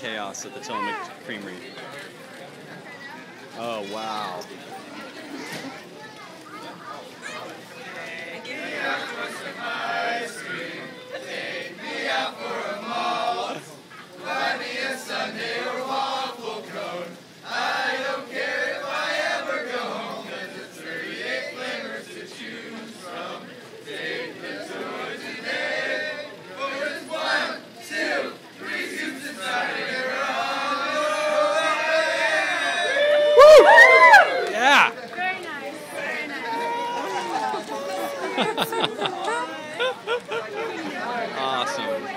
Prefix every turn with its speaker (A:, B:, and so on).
A: chaos at the Tillamook Creamery. Oh, wow.
B: awesome.